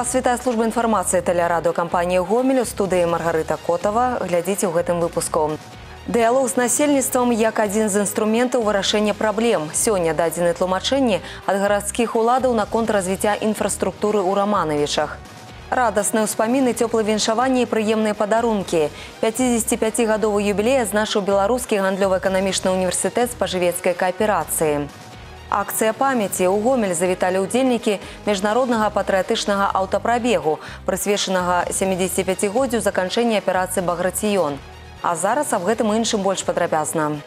Пасвітая служба інфармацыі тэлерадыокампаніі гомель у студыі Маргарыта Котава глядзіце ў гэтым выпуску. Дыялог з насельніцтвам як адзін з інструментаў вырашэння праблем. Сёння дадзены тлумачэнні ад гарадскіх уладаў наконт развіцця інфраструктуры ў раманавічах. Радасныя ўспаміны, цёплы віншаванні і прыемныя падарункі. 55гадовы юбілей адзначыў беларускі гандлёва-эканамічны універсітэт спажывецкай кааперацыі. Акцыя памяці ў гомель завіталі ўдзельнікі міжнароднага патрыятычнага аўтапрабегу, прысвечанага 75годдзю заканчэння аперацыі баграцыён. А зараз аб гэтым іншым больш падрабязна.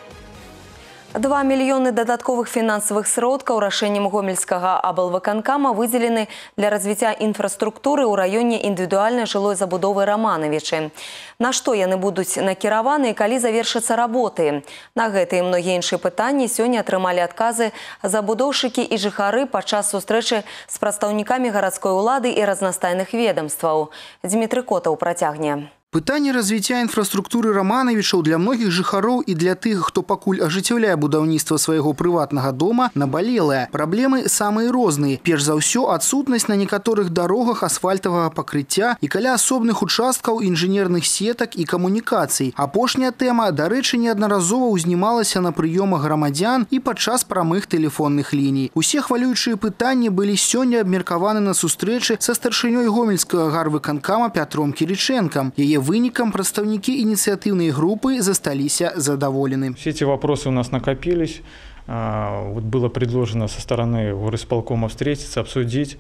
2 мільёны дадатковых фінансавых сродкаў рашэннем гомельскага аблвыканкама выдзелены для развіцця інфраструктуры ў раёне індывідуальнай жылой забудовы раманавічы. На што яны будуць накіраваны, калі завершацца работы? На гэтыя і многія іншыя пытанні сёння атрымалі адказы забудоўшчыкі і жыхары падчас сустрэчы з прадстаўнікамі гарадской улады і разнастайных ведомстваў. Дмітрый Котаў працягне. Пытанне развіцця інфраструктуры раманавічаў для многіх жыхароў і для тых, хто пакуль ажыццяўляе будаўніцтва свайго прыватнага дома набалелая. Праблемы самыя розныя. Перш за ўсё адсутнасць на некаторых дарогах асфальтавага пакрыцця і каля асобных участкаў інжынерных сетак і камунікацый. Апошняя тэма, дарэчы, неаднаразова ўзнімалася на прыёмах грамадзян і падчас прамых тэлефонных ліній. Усе хвалюючыя пытанні былі сёння абмеркаваны на сустрэчы са старшынёй гомельскага гарвыканкама Пятром Кірычэнкам. Яе выником представники инициативной группы застались задоволены. Все эти вопросы у нас накопились. А, вот было предложено со стороны горисполкома встретиться, обсудить.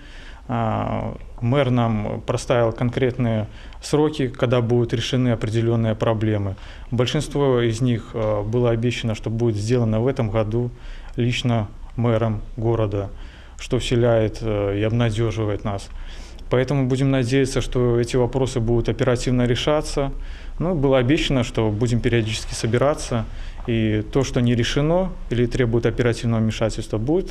А, мэр нам проставил конкретные сроки, когда будут решены определенные проблемы. Большинство из них а, было обещано, что будет сделано в этом году лично мэром города, что вселяет и обнадеживает нас. Поэтому будем надеяться, что эти вопросы будут оперативно решаться. Ну, было обещано, что будем периодически собираться, и то, что не решено или требует оперативного вмешательства, будет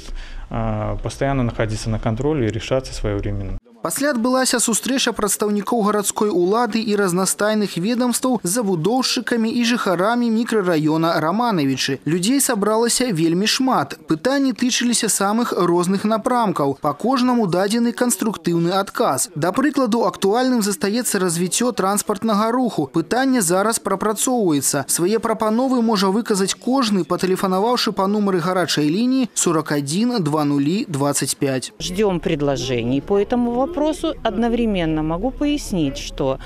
а, постоянно находиться на контроле и решаться своевременно. Пасля адбылася сустрэча прадстаўнікоў гарадской улады і разнастайных ведомстваў з забудоўшчыкамі і жыхарамі мікрараёна раманавічы. Людзей сабралася вельмі шмат. Пытанні тычыліся самых розных напрамкаў. Па кожнаму дадзены канструктыўны адказ. Да прыкладу, актуальным застаецца развіццё транспартнага руху. Пытанне зараз прапрацоўваецца. Свае прапановы можа выказаць кожны, патэлефанаваўшы па нумары гарачай лініі 41 20 25. Ждем предложений по этому вопросу вопросу одновременно могу пояснить, что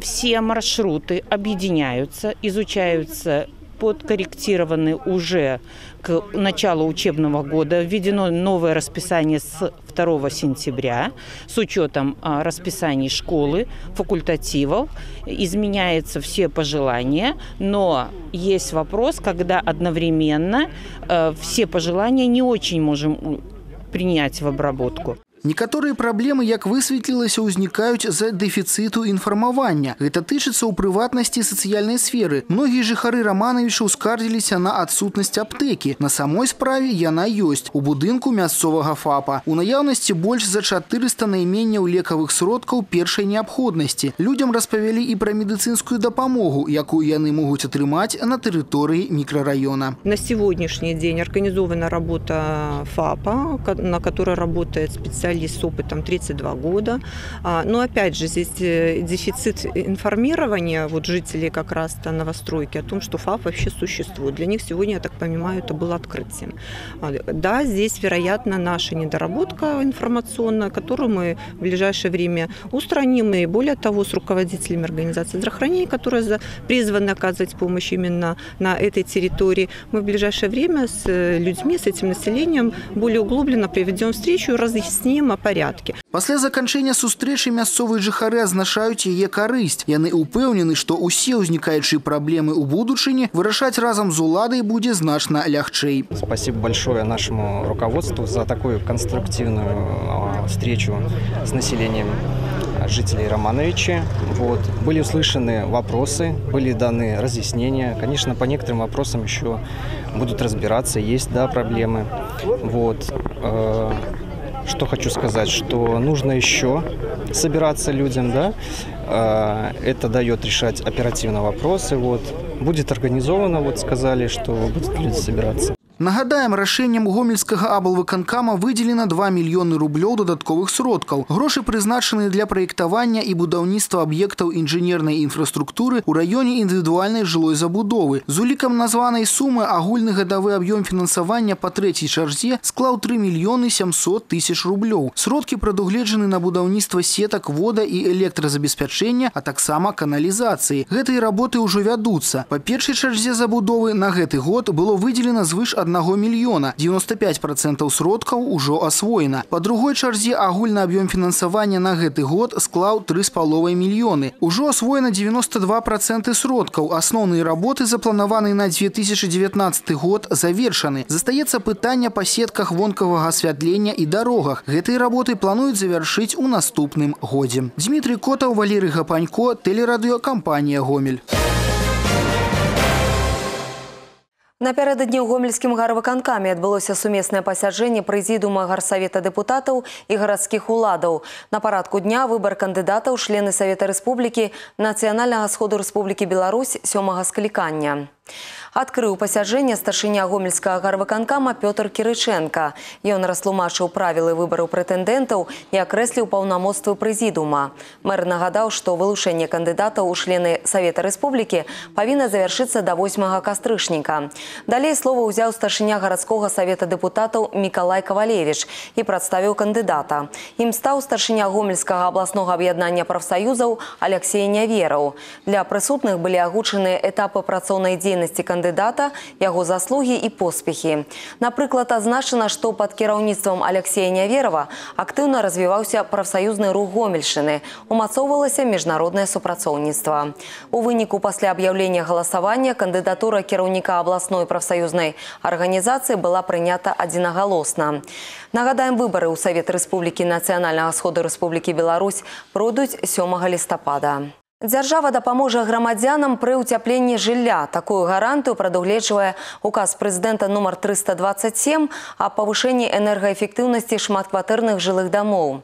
все маршруты объединяются, изучаются подкорректированы уже к началу учебного года. Введено новое расписание с 2 сентября с учетом а, расписаний школы, факультативов. Изменяются все пожелания, но есть вопрос, когда одновременно э, все пожелания не очень можем принять в обработку. Некаторыя праблемы, як высветлілася, узнікаюць з-за дэфіцыту інфармавання. Гэта тычыцца ў прыватнасці сацыяльнай сферы. Многія жыхары раманавічаў скардзіліся на адсутнасць аптэкі. На самой справе яна ёсць у будынку мясцовага ФАПа. У наяўнасці больш за 400 найменняў лекавых сродкаў першай неабходнасці. Людзям распавялі і пра медыцынскую дапамогу, якую яны могуць атрымаць на тэрыторыі мікрараёна. На сегодняшний день организована работа ФАПа, на которой работает специалист специалист с опытом 32 года. А, но опять же, здесь э, дефицит информирования вот жителей как раз-то новостройки о том, что ФАП вообще существует. Для них сегодня, я так понимаю, это было открытием. А, да, здесь, вероятно, наша недоработка информационная, которую мы в ближайшее время устраним. И более того, с руководителями организации здравоохранения, которые призваны оказывать помощь именно на этой территории, мы в ближайшее время с э, людьми, с этим населением более углубленно проведем встречу и разъясним ним о порядке. Пасля заканчэння сустрэчы мясцовыя жыхары азначаюць яе карысць. Яны ўпэўнены, што ўсе ўзнікаючыя праблемы ў будучыні вырашаць разам з уладай будзе значна лягчэй. Спасибо большое нашему руководству за такую конструктивную встречу с населением жителей Романовича. Вот. Были услышаны вопросы, были даны разъяснения. Конечно, по некоторым вопросам еще будут разбираться, есть да, проблемы. Вот. что хочу сказать, что нужно еще собираться людям, да, а, это дает решать оперативно вопросы, вот. Будет организовано, вот сказали, что будут люди собираться. Нагадаем, рашэннем гомельскага аблвыканкама выделена 2 мільёны рублёў дадатковых сродкаў. Грошы прызначаныя для праектавання і будаўніцтва аб'ектаў інжынернай інфраструктуры ў раёне індывідуальнай жылой забудовы. З улікам названай сумы агульны гадавы аб'ём фінансавання па трэцяй чарзе склаў 3 мільёны 700 тысяч рублёў. Сродкі прадугледжаны на будаўніцтва сетак вода і электразабеспячэння, а таксама каналізацыі. Гэтыя работы ўжо вядуцца. Па першай чарзе забудовы на гэты год было выделена звыш 1 мільёна. 95% сродкаў ужо асвоена. Па другой чарзе агульны аб'ём фінансавання на гэты год склаў 3,5 мільёны. Ужо асвоена 92% сродкаў. Асноўныя работы, запланаваныя на 2019 год, завершаны. Застаецца пытанне па сетках вонкавага асвятлення і дарогах. Гэтыя работы плануюць завяршыць у наступным годзе. Дмітрий Котаў, Валерый Гапанько, тэлерадыёкампанія «Гомель». Напярэдадні ў гомельскім гарвыканкаме адбылося сумеснае пасяджэнне прэзідума гарсавета дэпутатаў і гарадскіх уладаў. На парадку дня выбар кандыдатаў члены Савета Рэспублікі Нацыянальнага сходу Рэспублікі Беларусь сёмага склікання. Адкрыў пасяджэнне старшыня гомельскага гарвыканкама Пётр Кірыченка. Ён растлумачыў правілы выбараў прэтэндэнтаў і акрэсліў паўнамоцтвы прэзідума. Мэр нагадаў, што вылучэнне кандыдатаў у члены Савета Рэспублікі павінна завяршыцца да 8 кастрычніка. Далей слова ўзяў старшыня гарадскога савета дэпутатаў Мікалай Кавалевіч і прадставіў кандыдата. Ім стаў старшыня гомельскага абласнога аб'яднання прафсаюзаў Алексей Нявераў. Для прысутных былі агучаныя этапы працоўнай дзейнасці кандыдата кандыдата, яго заслугі і поспехі. Напрыклад, азначана, што пад кіраўніцтвам Алексея Няверова актыўна развіваўся прафсаюзны рух гомельшчыны, умацоўвалася міжнароднае супрацоўніцтва. У выніку пасля аб'яўлення галасавання кандыдатура кіраўніка абласной прафсаюзнай арганізацыі была прынята адзінагалосна. Нагадаем, выбары ў Савет Рэспублікі Нацыянальнага сходу Рэспублікі Беларусь пройдуць 7 лістапада. Дзяржава дапаможа грамадзянам пры ўцяпленні жылля. Такую гарантыю прадугледжвае указ прэзідэнта нумар 327 о павышэнні энергаэфектыўнасці шматкватэрных жылых дамоў.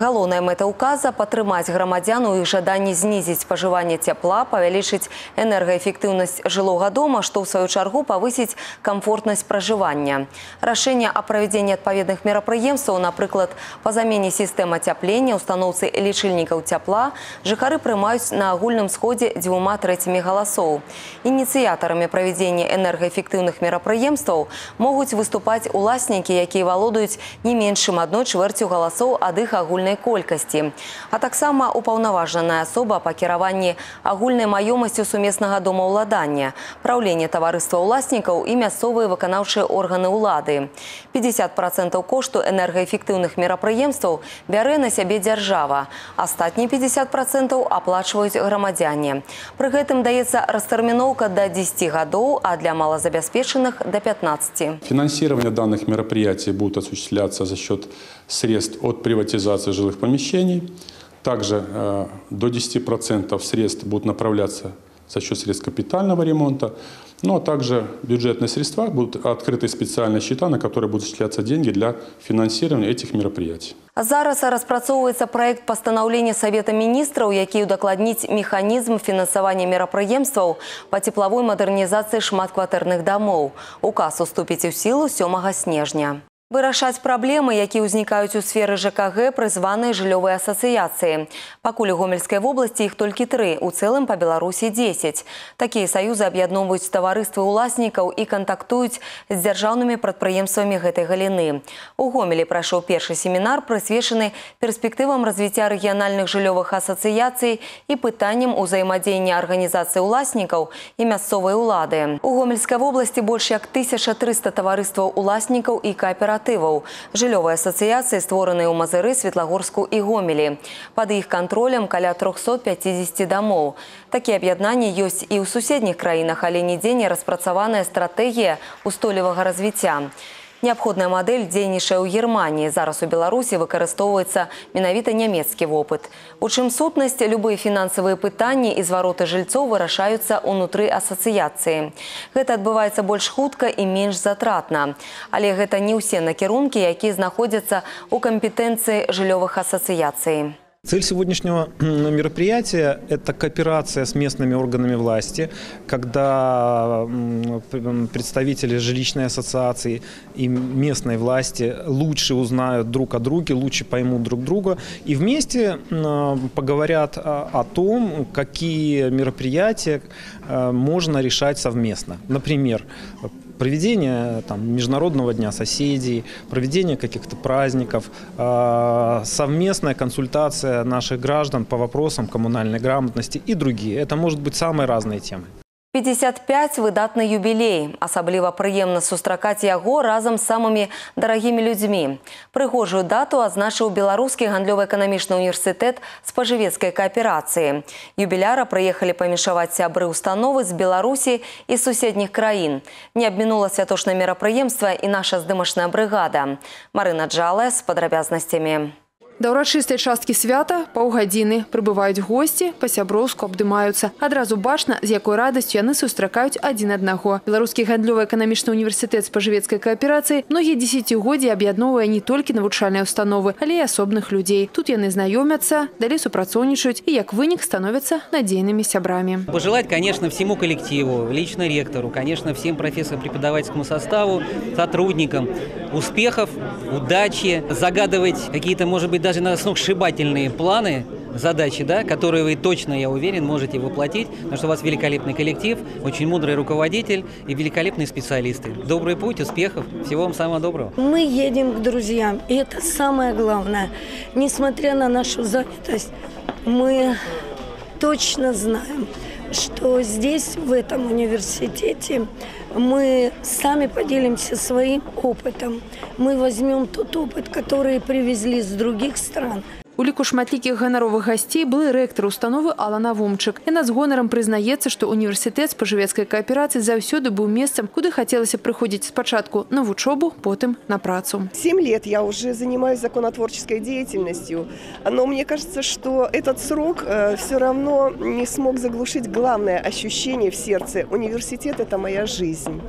Галоўная мэта ўказа падтрымаць грамадзян у іх жаданні знізіць спажыванне цяпла, павялічыць энергаэфектыўнасць жылога дома, што ў сваю чаргу павысіць камфортнасць пражывання. Рашэнне о правядзенні адпаведных мерапрыемстваў, напрыклад, па замене сістэм ацяплення, устаноўцы лічыльнікаў цяпла, жыхары прымаюць на агульным сходзе дзвюма трэцямі галасоў. Ініцыятарамі правядзення энергаэфектыўных мерапрыемстваў могуць выступаць уласнікі, якія валодаюць не меншым адной чвэрцю галасоў ад іх агульнай агульнай колькасці. А таксама упаўнаважаная асоба па кіраванні агульнай маёмасцю сумеснага домаўладання, праўленне таварыства ўласнікаў і мясцовыя выканаўчыя органы ўлады. 50% кошту энергаэфектыўных мерапрыемстваў бярэ на сябе дзяржава. Астатнія 50% аплачваюць грамадзяне. Пры гэтым даецца растэрміноўка да 10 гадоў, а для малазабяспечаных до 15. Финансирование данных мероприятий будет осуществляться за счет средств от приватизации жилых помещений. Также э, до 10% средств будут направляться за счет средств капитального ремонта. Ну а также бюджетные средства будут открыты специальные счета, на которые будут осуществляться деньги для финансирования этих мероприятий. Зараз распрацоўваецца праект пастанаўлення Савета міністраў, які удакладніць механізм фінансавання мерапрыемстваў па цеплавой мадэрнізацыі шматкватэрных дамоў. Указ уступіць у сілу 7 снежня. Вырашаць праблемы, якія ўзнікаюць у сферы ЖКГ прызванай жыллёвай асацыяцыі. Пакуль у гомельскай вобласці іх толькі тры, у цэлым па Беларусі 10. Такія саюзы аб'ядноўваюць таварыствы ўласнікаў і кантактуюць з дзяржаўнымі прадпрыемствамі гэтай галіны. У гомелі прайшоў першы семінар, прысвечаны перспектывам развіцця рэгіянальных жыллёвых асацыяцый і пытанням узаемадзеяння арганізацыі ўласнікаў і мясцовай улады. У гомельскай вобласці больш як 1300 таварыстваў уласнікаў і кааператываў кааператываў. Жыллёвыя асацыяцыі створаныя ў Мазыры, Светлагорску і Гомелі. Пад іх кантролем каля 350 дамоў. Такія аб'яднанні ёсць і ў суседніх краінах, але нідзе не распрацаваная стратэгія устойлівага развіцця. Неабходная мадэль дзейнічае ў Германіі. Зараз у Беларусі выкарыстоўваецца менавіта нямецкі вопыт. У чым сутнасць любыя фінансавыя пытанні і звароты жыльцоў вырашаюцца ўнутры асацыяцыі. Гэта адбываецца больш хутка і менш затратна. Але гэта не ўсе накірункі, якія знаходзяцца ў кампетэнцыі жыллёвых асацыяцый. Цель сегодняшнего мероприятия – это кооперация с местными органами власти, когда представители жилищной ассоциации и местной власти лучше узнают друг о друге, лучше поймут друг друга и вместе поговорят о том, какие мероприятия э, можно решать совместно. Например, проведение там, Международного дня соседей, проведение каких-то праздников, э, совместная консультация наших граждан по вопросам коммунальной грамотности и другие. Это может быть самые разные темы. 55 выдатны юбілей. Асабліва прыемна сустракаць яго разам з самымі дарагімі людзьмі. Прыгожую дату адзначыў беларускі гандлёва-эканамічны універсітэт спажывецкай кааперацыі. Юбіляра прыехалі памешаваць сябры установы з Беларусі і суседніх краін. Не абмінула святочнае мерапрыемства і наша здымачная брыгада. Марына Джалая з падрабязнасцямі. Да ўрачыстай часткі свята паўгадзіны прыбываюць госці, па-сяброўску абдымаюцца. Адразу бачна, з якой радасцю яны сустракаюць адзін аднаго. Беларускі гандлёва-эканамічны універсітэт спажывецкай кааперацыі многія дзесяцігоддзі аб'ядноўвае не толькі навучальныя установы, але і асобных людзей. Тут яны знаёмяцца, далей супрацоўнічаюць і як вынік становяцца надзейнымі сябрамі. Пожелать, конечно, всему коллективу, лично ректору, конечно, всем профессорам-преподавательскому составу, сотрудникам успехов, удачи, загадывать какие-то, может быть, даже даже на сногсшибательные планы, задачи, да, которые вы точно, я уверен, можете воплотить, потому что у вас великолепный коллектив, очень мудрый руководитель и великолепные специалисты. Добрый путь, успехов, всего вам самого доброго. Мы едем к друзьям, и это самое главное. Несмотря на нашу занятость, мы точно знаем, что здесь, в этом университете, мы сами поделимся своим опытом. Мы возьмем тот опыт, который привезли с других стран – У ліку шматлікіх ганаровых гасцей былы рэктар установы Алана Вумчык. Яна з гонарам прызнаецца, што універсітэт спажывецкай кааперацыі заўсёды быў месцам, куды хацелася прыходзіць спачатку на вучобу, потым на працу. Семь лет я уже занимаюсь законотворческой деятельностью, но мне кажется, что этот срок э, все равно не смог заглушить главное ощущение в сердце. Университет – это моя жизнь.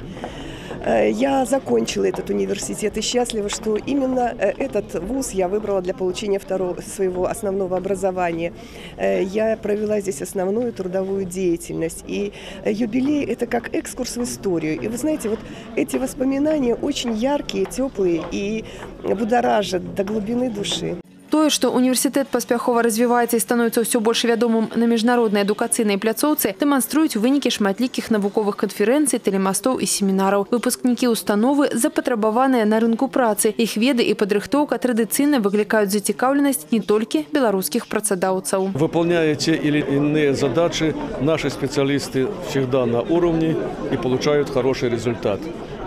Э, я закончила этот университет и счастлива, что именно э, этот вуз я выбрала для получения второго, своего основного образования. Э, я провела здесь основную трудовую деятельность. И юбилей – это как экскурс в историю. И вы знаете, вот эти воспоминания очень яркие, теплые и будоражат до глубины души Тое, што універсітэт паспяхова развіваецца і становіцца ўсё больш вядомым на міжнароднай адукацыйнай пляцоўцы, дэманструюць вынікі шматлікіх навуковых канферэнцый, тэлемастоў і семінараў. Выпускнікі установы запатрабаваныя на рынку працы. Іх веды і падрыхтоўка традыцыйна выклікаюць зацікаўленасць не толькі беларускіх працадаўцаў. Выполняя те или иные задачи, наши специалисты всегда на уровне и получают хороший результат.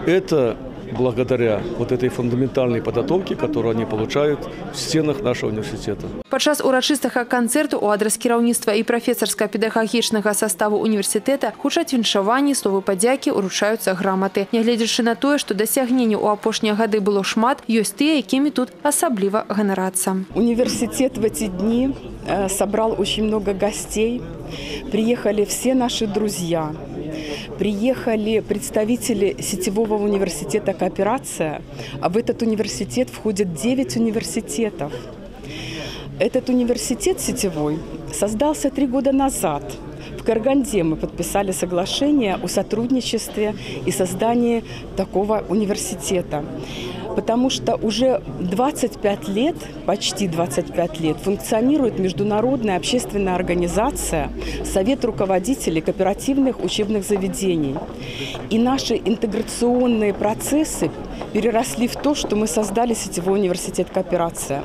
Это благодаря вот этой фундаментальной подготовке, которую они получают в стенах нашего университета. Падчас урачыстага канцэрту у адрас кіраўніцтва і прафесарска-педагагічнага составу універсітэта гучаць віншаванні, словы падзякі, уручаюцца граматы. Нягледзячы на тое, што дасягненняў у апошнія гады было шмат, ёсць тыя, якімі тут асабліва ганарацца. Университет в эти дни э, собрал очень много гостей. Приехали все наши друзья, приехали представители сетевого университета «Кооперация», а в этот университет входят 9 университетов. Этот университет сетевой создался три года назад. В Караганде мы подписали соглашение о сотрудничестве и создании такого университета потому что уже 25 лет, почти 25 лет, функционирует международная общественная организация Совет руководителей кооперативных учебных заведений. И наши интеграционные процессы переросли в то, что мы создали сетевой университет кооперация.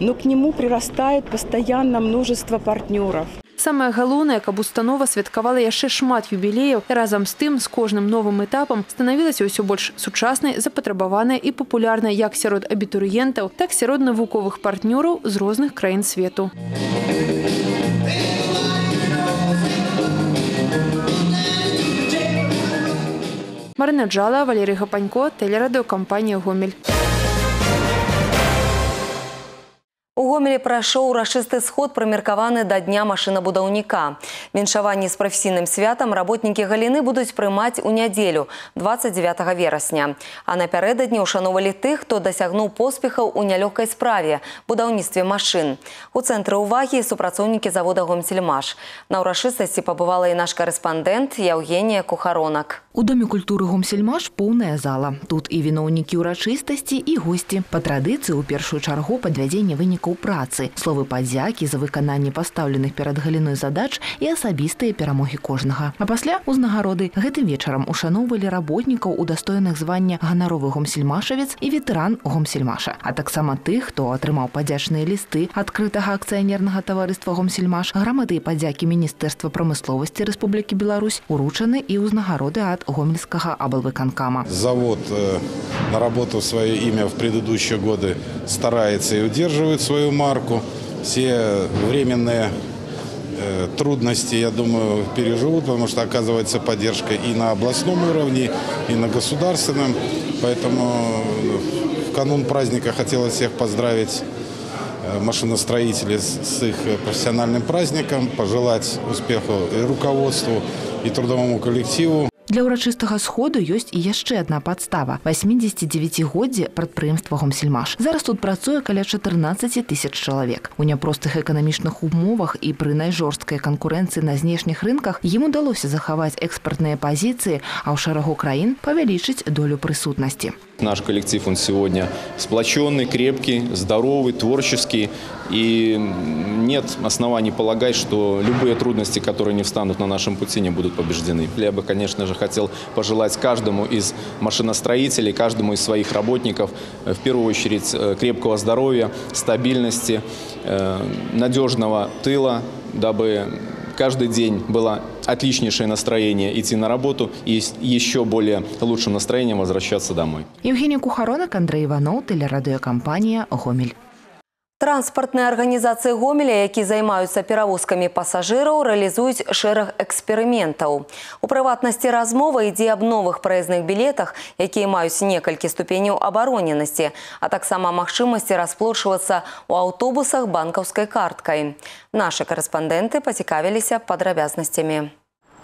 Но к нему прирастает постоянно множество партнеров. Самае галоўнае, каб установа святкавала яшчэ шмат юбілеяў і разам з тым з кожным новым этапам станавілася ўсё больш сучаснай, запатрабаваная і папулярнай як сярод абітурыентаў, так сярод навуковых партнёраў з розных краін свету. Марына Джала, Валерий Гапанько, тэлерадыёкампанія Гомель. У гомелі прайшоў урачысты сход прымеркаваны да дня машынабудаўніка. Віншаванні з прафесійным святам работнікі галіны будуць прымаць у нядзелю 29 верасня. А напярэдадні ўшановалі тых, хто дасягнуў поспехаў у нялёгкай справе будаўніцтве машын. У цэнтры ўвагі супрацоўнікі завода Гомсельмаш. На ўрачыстасці пабывала і наш карэспандэнт Яўгенія Кухаронак. У доме культуры Гомсельмаш поўная зала. Тут і віноўнікі ўрачыстасці і госці. Па традыцыі ў першую чаргу падвядзення вынікаў працы, словы падзякі за выкананне пастаўленых перад галіной задач і асабістыя перамогі кожнага. А пасля ўзнагароды гэтым вечарам ушаноўвалі работнікаў удастоеных звання ганаровы гомсельмашавец і ветэран гомсельмаша, а таксама тых, хто атрымаў падзячныя лісты адкрытага акцыянернага таварыства гомсельмаш, грамады і падзякі міністэрства прамысловасці Рэспублікі Беларусь уручаны і ўзнагароды ад гомельскага аблвыканкама. Завод э, наработав свое имя в предыдущие годы, старается и удерживает свою марку. Все временные э, трудности, я думаю, переживут, потому что оказывается поддержка и на областном уровне, и на государственном. Поэтому в канун праздника хотелось всех поздравить э, машиностроителей с их профессиональным праздником, пожелать успеху и руководству, и трудовому коллективу. Для ўрачыстага сходу ёсць і яшчэ адна падстава. 89годдзе прадпрыемства Гомсельмаш. Зараз тут працуе каля 14 тысяч чалавек. У няпростых эканамічных умовах і пры найжорсткай канкурэнцыі на знешніх рынках ім удалося захаваць экспартныя пазіцыі, а ў шэрагу краін павялічыць долю прысутнасці. Наш коллектив, он сегодня сплоченный, крепкий, здоровый, творческий. И нет оснований полагать, что любые трудности, которые не встанут на нашем пути, не будут побеждены. Я бы, конечно же, хотел пожелать каждому из машиностроителей, каждому из своих работников, в первую очередь, крепкого здоровья, стабильности, надежного тыла, дабы каждый день было отличнейшее настроение идти на работу и еще более лучшим настроением возвращаться домой. Евгений Кухаронок, Андрей Иванов, телерадиокомпания «Гомель». Транспартныя арганізацыі гомеля, які займаюцца перавозкамі пасажыраў, рэалізуюць шэраг эксперыментаў. У прыватнасці размова ідзе аб новых праездных білетах, якія маюць некалькі ступеняў абароненасці, а таксама магчымасці расплочвацца ў аўтобусах банкаўскай карткай. Нашы карэспандэнты пацікавіліся падрабязнасцямі.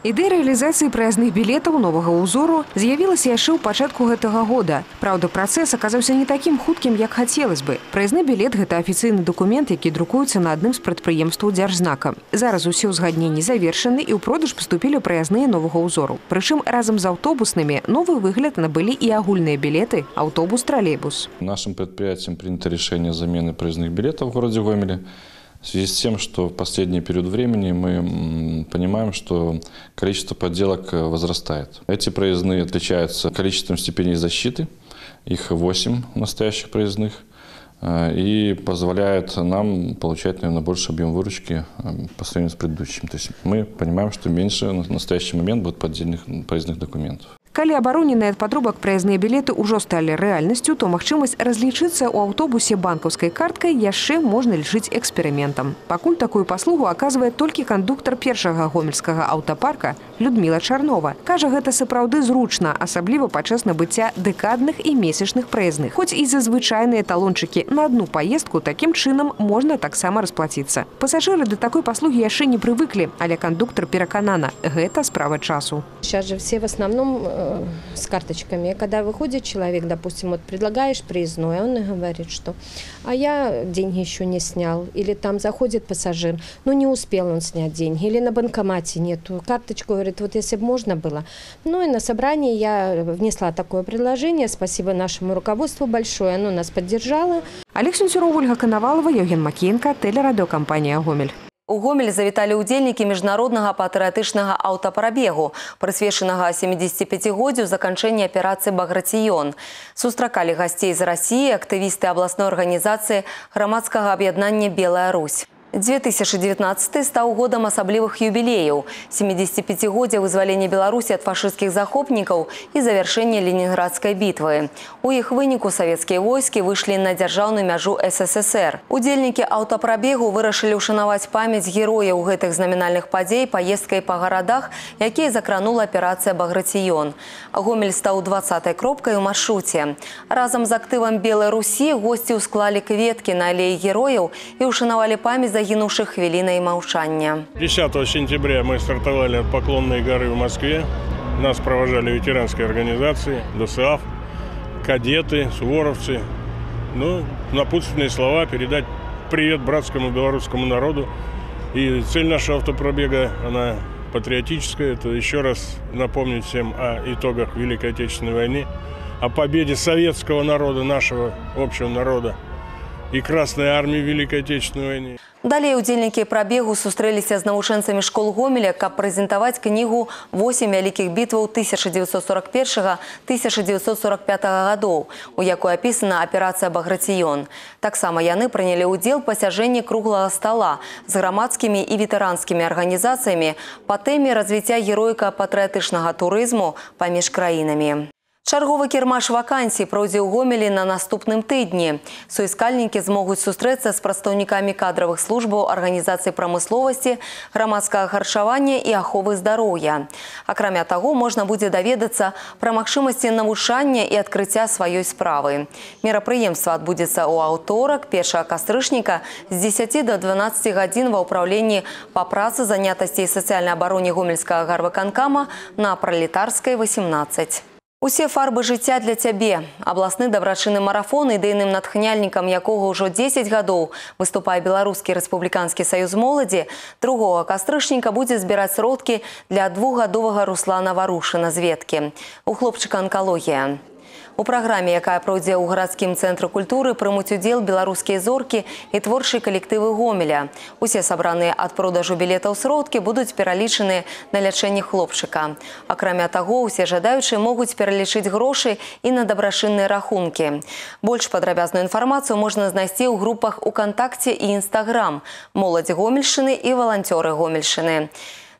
Ідэя рэалізацыі праязных білетаў новага ўзору з'явілася яшчэ ў пачатку гэтага года. Праўда, працэс аказаўся не такім хуткім, як хацелось бы. Праязны білет гэта афіцыйны дакумент, які друкуецца на адным з прадпрыемстваў дзяржзнака. Зараз усе ўзгадненні завершаны і ў продаж паступілі праязныя новага ўзору. Прычым разам з аўтобуснымі новы выгляд набылі і агульныя білеты аўтобус-троллейбус. Нашим предприятием принято решение замены проездных билетов в городе Гомеле. В связи с тем, что в последний период времени мы понимаем, что количество подделок возрастает. Эти проездные отличаются количеством степеней защиты, их 8 настоящих проездных, и позволяют нам получать, наверное, больше объем выручки по сравнению с предыдущим. То есть мы понимаем, что меньше в настоящий момент будет поддельных проездных документов. Калі абароненыя ад падробак праязныя білеты ўжо сталі рэальнасцю, то магчымасць разлічыцца ў аўтобусе банкаўскай карткай яшчэ можна лічыць эксперыментам. Пакуль такую паслугу аказвае толькі кандуктар першага гомельскага аўтапарка Людміла Чарнова. Кажа, гэта сапраўды зручна, асабліва падчас набыцця дэкадных і месячных праязных. Хоць і за звычайныя талончыкі на одну паездку такім чынам можна таксама расплаціцца. Пасажыры да такой паслугі яшчэ не прывыклі, але кандуктар пераканана, гэта справа часу. Сейчас же все в основном с карточками. Когда выходит человек, допустим, вот предлагаешь проездной, он и говорит, что а я деньги еще не снял. Или там заходит пассажир, ну не успел он снять деньги. Или на банкомате нету. Карточку говорит, вот если бы можно было. Ну и на собрании я внесла такое предложение. Спасибо нашему руководству большое, оно нас поддержало. Олег Сенцюров, Ольга Коновалова, Евген Макеенко, телерадиокомпания «Гомель». У гомель завіталі ўдзельнікі міжнароднага патрыятычнага аўтапрабегу, прысвечанага 75годдзю заканчэння аперацыі баграцыён. Сустракалі гасцей з рассіі актывісты абласной арганізацыі грамадскага аб'яднання Белая Русь. 2019 стаў годам асаблівых юбілеяў 75годдзя вызвалення беларусі ад фашысцкіх захопнікаў і завяршэння ленінградскай бітвы у іх выніку савецкія войскі выйшлі на дзяржаўную мяжу ссср удзельнікі аўтапрабегу вырашылі ўшанаваць памяць герояў гэтых знамінальных падзей паездкай па гарадах якія закранула аперацыя баграцыён гомель стаў 20 кропкай у маршруце разам з актывам белай русі госці ўсклалі кветкі на алеі герояў і ўшанавалі памяць за загинувших хвилиной молчания. 10 сентября мы стартовали от Поклонной горы в Москве. Нас провожали ветеранские организации, ДОСААФ, кадеты, суворовцы. Ну, напутственные слова, передать привет братскому белорусскому народу. И цель нашего автопробега, она патриотическая. Это еще раз напомнить всем о итогах Великой Отечественной войны, о победе советского народа, нашего общего народа и Красной армии Великой Отечественной войны. Далее удзельнікі прабегу сустрэліся з навучэнцамі школ гомеля, каб прэзентаваць кнігу 8 вялікіх бітваў 1941-1945 гадоў, у якой апісана аперацыя Баграцыён. Таксама яны прынялі ўдзел пасяжэнні круглага стала з грамадскімі і ветэранскімі арганізацыямі па тэме развіцця героіка-патрыятычнага турызму паміж краінамі. Чарговы кірмаш вакансій пройдзе ў гомелі на наступным тыдні. Суіскальнікі змогуць сустрэцца з прадстаўнікамі кадравых службаў арганізацыі прамысловасці, грамадскага харчавання і аховы здароўя. Акрамя таго, можна будзе даведацца пра магчымасці навучання і адкрыцця сваёй справы. Мерапрыемства адбудзецца ў аўторак першага кастрычніка з 10 до 12 гадзін ва ўпраўленні па працы занятасці і сацыяльнай абароне гомельскага гарваканкама на пралетарскай 18. Усе фарбы жыцця для цябе. Абласны дабрачынны марафон, ідэйным натхняльнікам якога ўжо 10 гадоў выступае беларускі рэспубліканскі саюз моладзі, другога кастрычніка будзе збіраць сродкі для двухгадовага Руслана Варушына з веткі. У хлопчыка анкалогія. У праграме, якая пройдзе ў гарадскім цэнтры культуры, прымуць удзел беларускія зоркі і творчыя калектывы гомеля. Усе сабраныя ад продажу білетаў сродкі будуць пералічаны на лячэнне хлопчыка. Акрамя таго, усе жадаючыя могуць пералічыць грошы і на дабрашынныя рахункі. Больш падрабязную інфармацыю можна знайсці ў групах у кантакце і нстаграм, моладзь гомельшыны і валанцёры гомельшыны.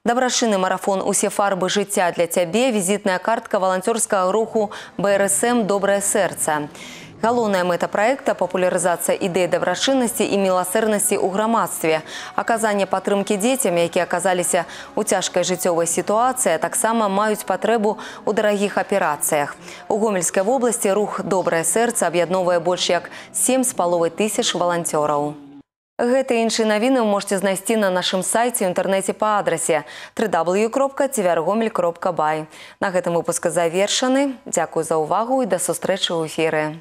Дабрашыны марафон усе фарбы жыцця для цябе візітная картка валанцёрскага руху БРСМ добрае сэрца. Галоўная мэта праекта папулярызацыя ідэй дабрачыннасці і міласэрнасці ў грамадстве, аказанне падтрымкі дзецям, якія аказаліся ў цяжкай жыццёвай сітуацыі, таксама маюць патрэбу ў дарагіх аперацыях. У гомельскай вобласці рух добрае сэрца аб'ядноўвае больш як 7 з паловай тысяч валанцёраў. Гэта іншыя навіны вы можете знайсці на нашым сайце ў інтэрнэце па адрасе www.цвяргомель.бай. На гэтым выпуск завершаны. Дзякую за ўвагу і да сустрэчы ў эфіры.